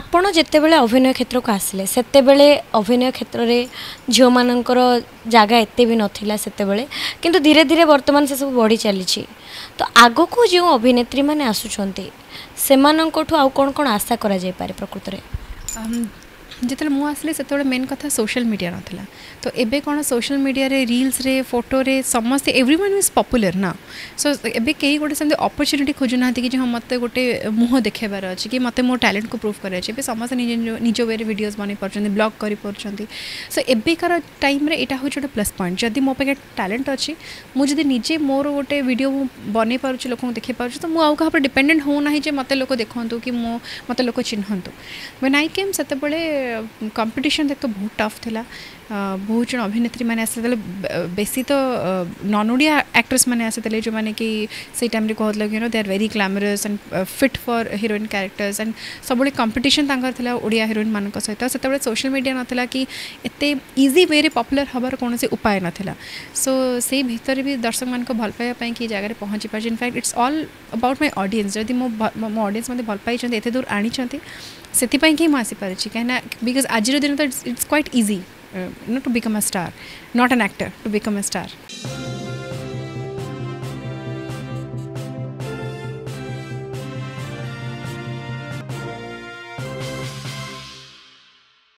ଆପଣ ଯେତେବେଳେ ଅଭିନୟ କ୍ଷେତ୍ରକୁ ଆସିଲେ ସେତେବେଳେ ଅଭିନୟ କ୍ଷେତ୍ରରେ ଝିଅମାନଙ୍କର ଜାଗା ଏତେ ବି ନଥିଲା ସେତେବେଳେ କିନ୍ତୁ ଧୀରେ ଧୀରେ ବର୍ତ୍ତମାନ ସେସବୁ ବଢ଼ି ଚାଲିଛି ତ ଆଗକୁ ଯେଉଁ ଅଭିନେତ୍ରୀମାନେ ଆସୁଛନ୍ତି ସେମାନଙ୍କଠୁ ଆଉ କ'ଣ କ'ଣ ଆଶା କରାଯାଇପାରେ ପ୍ରକୃତରେ ଯେତେବେଳେ ମୁଁ ଆସିଲି ସେତେବେଳେ ମେନ୍ କଥା ସୋସିଆଲ୍ ମିଡ଼ିଆ ନଥିଲା ତ ଏବେ କ'ଣ ସୋସିଆଲ୍ ମିଡ଼ିଆରେ ରିଲ୍ସରେ ଫଟୋରେ ସମସ୍ତେ ଏଭ୍ରି ୱାନ୍ ଇଜ୍ ପପୁଲାର ନା ସୋ ଏବେ କେହି ଗୋଟେ ସେମିତି ଅପରଚ୍ୟୁନିଟି ଖୋଜୁନାହାନ୍ତି କି ଯେ ହଁ ମୋତେ ଗୋଟେ ମୁହଁ ଦେଖାଇବାର ଅଛି କି ମୋତେ ମୋ ଟ୍ୟାଲେଣ୍ଟକୁ ପ୍ରୁଭ୍ କରାଯାଇଛି ଏବେ ସମସ୍ତେ ନିଜ ନିଜ ୱେରେ ଭିଡ଼ିଓଜ୍ ବନେଇ ପାରୁଛନ୍ତି ବ୍ଲଗ୍ କରିପାରୁଛନ୍ତି ସୋ ଏବେକାର ଟାଇମ୍ରେ ଏଇଟା ହେଉଛି ଗୋଟେ ପ୍ଲସ୍ ପଏଣ୍ଟ ଯଦି ମୋ ପାଖେ ଟ୍ୟାଲେଣ୍ଟ ଅଛି ମୁଁ ଯଦି ନିଜେ ମୋର ଗୋଟେ ଭିଡ଼ିଓ ମୁଁ ବନେଇ ପାରୁଛି ଲୋକଙ୍କୁ ଦେଖାଇ ପାରୁଛି ତ ମୁଁ ଆଉ କାହା ଉପରେ ଡିପେଣ୍ଡେଣ୍ଟ ହେଉନାହିଁ ଯେ ମୋତେ ଲୋକ ଦେଖନ୍ତୁ କି ମୁଁ ମୋତେ ଲୋକ ଚିହ୍ନନ୍ତୁ ମାନେ ଆଇ କେମ୍ ସେତେବେଳେ कंपिटन देख तो बहुत टफ थिला बहुत जन अभिनेत्री मैंने आस बेसी तो नन ओडिया आक्ट्रेस मैंने आसते जो मैंने कि से टाइम कहते you know they are very glamorous and fit for heroine characters and सब कंपिटन तर ओडिया हिरोइन मान सहित से सोशल मीडिया नाला कि एत इजी वे पपुलर हबार कौन से उपाय नाला सो से भितर भी दर्शक मान भल पाइबापी कि जगह पहुँची party in fact it's all about my audience जदि मो मो अडियस मतलब भल पाई एत दूर आनी से मुझे आसपारे कहीं because Ajira Dinata, it's, it's quite easy uh, to become a star, not an actor, to become a star.